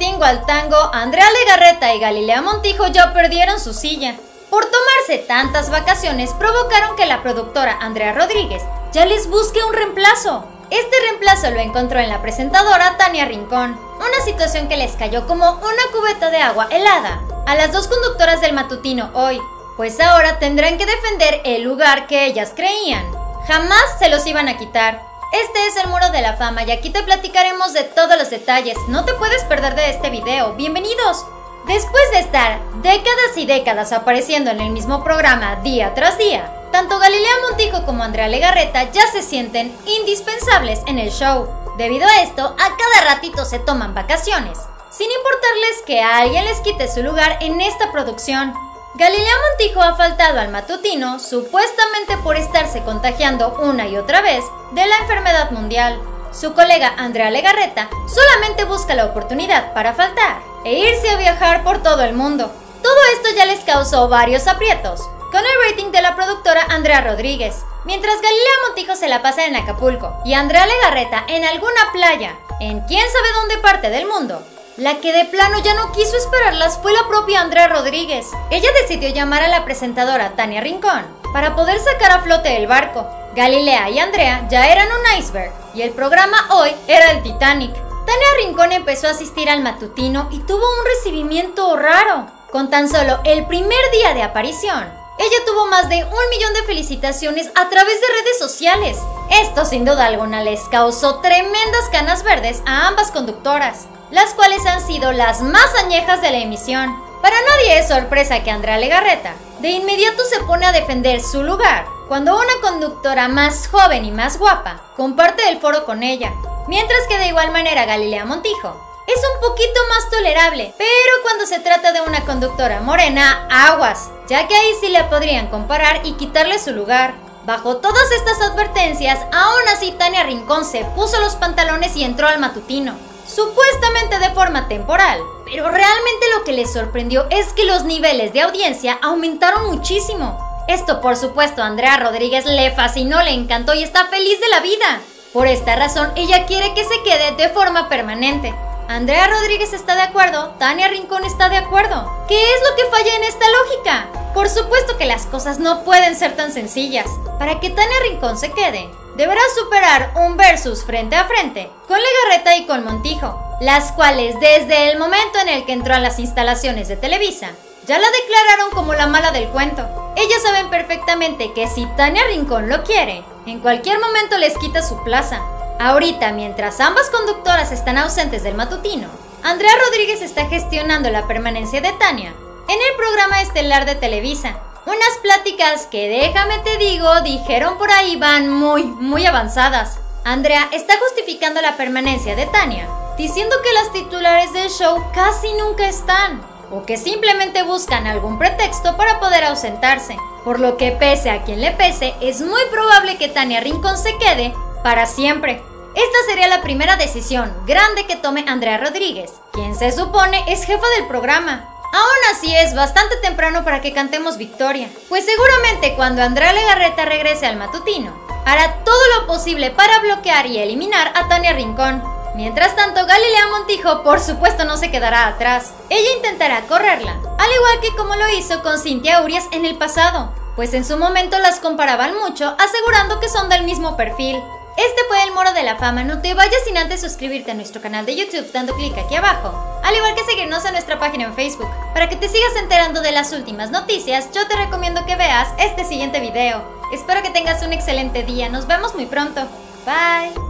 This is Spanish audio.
tingo al tango, Andrea Legarreta y Galilea Montijo ya perdieron su silla. Por tomarse tantas vacaciones provocaron que la productora Andrea Rodríguez ya les busque un reemplazo. Este reemplazo lo encontró en la presentadora Tania Rincón, una situación que les cayó como una cubeta de agua helada a las dos conductoras del matutino hoy, pues ahora tendrán que defender el lugar que ellas creían. Jamás se los iban a quitar. Este es el muro de la fama y aquí te platicaremos de todos los detalles. No te puedes perder de este video. Bienvenidos. Después de estar décadas y décadas apareciendo en el mismo programa día tras día, tanto Galilea Montijo como Andrea Legarreta ya se sienten indispensables en el show. Debido a esto, a cada ratito se toman vacaciones, sin importarles que alguien les quite su lugar en esta producción. Galilea Montijo ha faltado al matutino supuestamente por estarse contagiando una y otra vez de la enfermedad mundial. Su colega Andrea Legarreta solamente busca la oportunidad para faltar e irse a viajar por todo el mundo. Todo esto ya les causó varios aprietos, con el rating de la productora Andrea Rodríguez, mientras Galilea Montijo se la pasa en Acapulco y Andrea Legarreta en alguna playa, en quién sabe dónde parte del mundo. La que de plano ya no quiso esperarlas fue la propia Andrea Rodríguez. Ella decidió llamar a la presentadora Tania Rincón para poder sacar a flote el barco. Galilea y Andrea ya eran un iceberg y el programa hoy era el Titanic. Tania Rincón empezó a asistir al matutino y tuvo un recibimiento raro. Con tan solo el primer día de aparición, ella tuvo más de un millón de felicitaciones a través de redes sociales. Esto sin duda alguna les causó tremendas canas verdes a ambas conductoras las cuales han sido las más añejas de la emisión. Para nadie es sorpresa que Andrea Legarreta de inmediato se pone a defender su lugar cuando una conductora más joven y más guapa comparte el foro con ella, mientras que de igual manera Galilea Montijo es un poquito más tolerable, pero cuando se trata de una conductora morena, aguas, ya que ahí sí le podrían comparar y quitarle su lugar. Bajo todas estas advertencias, aún así Tania Rincón se puso los pantalones y entró al matutino supuestamente de forma temporal. Pero realmente lo que les sorprendió es que los niveles de audiencia aumentaron muchísimo. Esto por supuesto a Andrea Rodríguez le fascinó, le encantó y está feliz de la vida. Por esta razón, ella quiere que se quede de forma permanente. Andrea Rodríguez está de acuerdo, Tania Rincón está de acuerdo. ¿Qué es lo que falla en esta lógica? Por supuesto que las cosas no pueden ser tan sencillas. Para que Tania Rincón se quede, deberá superar un versus frente a frente con Legarreta y con Montijo, las cuales desde el momento en el que entró a las instalaciones de Televisa, ya la declararon como la mala del cuento. Ellas saben perfectamente que si Tania Rincón lo quiere, en cualquier momento les quita su plaza. Ahorita, mientras ambas conductoras están ausentes del matutino, Andrea Rodríguez está gestionando la permanencia de Tania en el programa estelar de Televisa, unas pláticas que déjame te digo, dijeron por ahí van muy, muy avanzadas. Andrea está justificando la permanencia de Tania, diciendo que las titulares del show casi nunca están, o que simplemente buscan algún pretexto para poder ausentarse. Por lo que pese a quien le pese, es muy probable que Tania Rincón se quede para siempre. Esta sería la primera decisión grande que tome Andrea Rodríguez, quien se supone es jefa del programa. Aún así es bastante temprano para que cantemos victoria, pues seguramente cuando Andrea Legarreta regrese al matutino, hará todo lo posible para bloquear y eliminar a Tania Rincón. Mientras tanto, Galilea Montijo por supuesto no se quedará atrás. Ella intentará correrla, al igual que como lo hizo con Cintia Urias en el pasado, pues en su momento las comparaban mucho, asegurando que son del mismo perfil. Este fue el Moro de la Fama. No te vayas sin antes suscribirte a nuestro canal de YouTube dando clic aquí abajo. Al igual que seguirnos en nuestra página en Facebook. Para que te sigas enterando de las últimas noticias, yo te recomiendo que veas este siguiente video. Espero que tengas un excelente día. Nos vemos muy pronto. Bye.